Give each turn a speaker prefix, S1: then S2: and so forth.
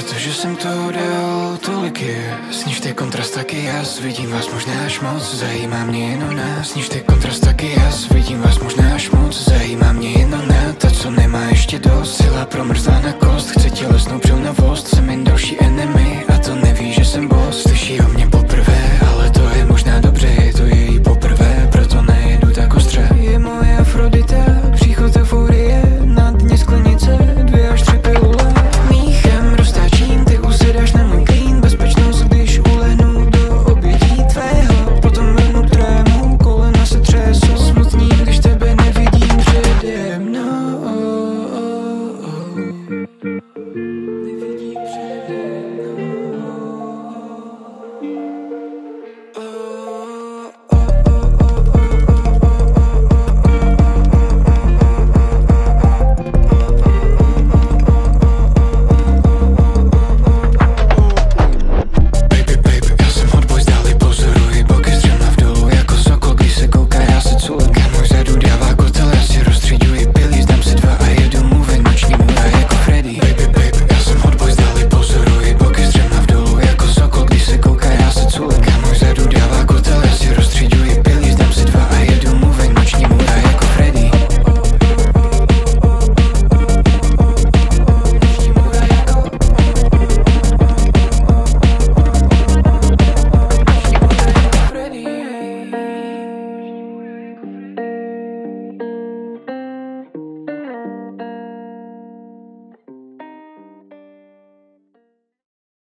S1: Protože jsem to udělal tolik je. Snižte kontrast taky jas Vidím vás možná až moc. Zajímá mě jen ona Snižte kontrast taky jas Vidím vás možná až moc. Zajímá mě jenom na Ta co nemá ještě dost. Sila promrzlá na kost Chce tělesnou vost, Jsem jen další enemy. A to neví, že jsem boss.